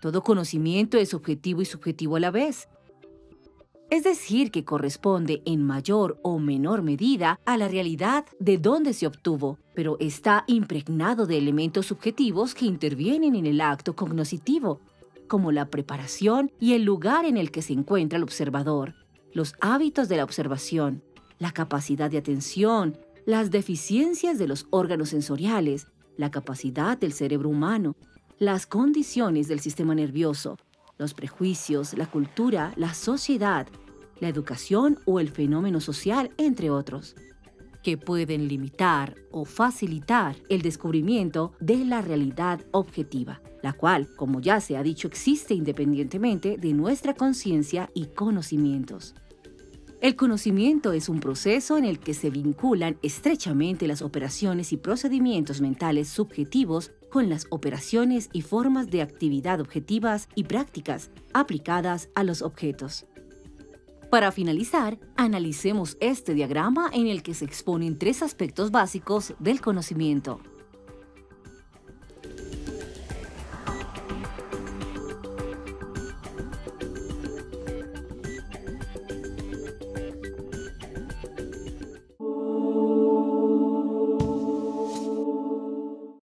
Todo conocimiento es objetivo y subjetivo a la vez. Es decir, que corresponde en mayor o menor medida a la realidad de donde se obtuvo, pero está impregnado de elementos subjetivos que intervienen en el acto cognoscitivo, como la preparación y el lugar en el que se encuentra el observador, los hábitos de la observación, la capacidad de atención, las deficiencias de los órganos sensoriales, la capacidad del cerebro humano, las condiciones del sistema nervioso, los prejuicios, la cultura, la sociedad, la educación o el fenómeno social, entre otros, que pueden limitar o facilitar el descubrimiento de la realidad objetiva, la cual, como ya se ha dicho, existe independientemente de nuestra conciencia y conocimientos. El conocimiento es un proceso en el que se vinculan estrechamente las operaciones y procedimientos mentales subjetivos con las operaciones y formas de actividad objetivas y prácticas aplicadas a los objetos. Para finalizar, analicemos este diagrama en el que se exponen tres aspectos básicos del conocimiento.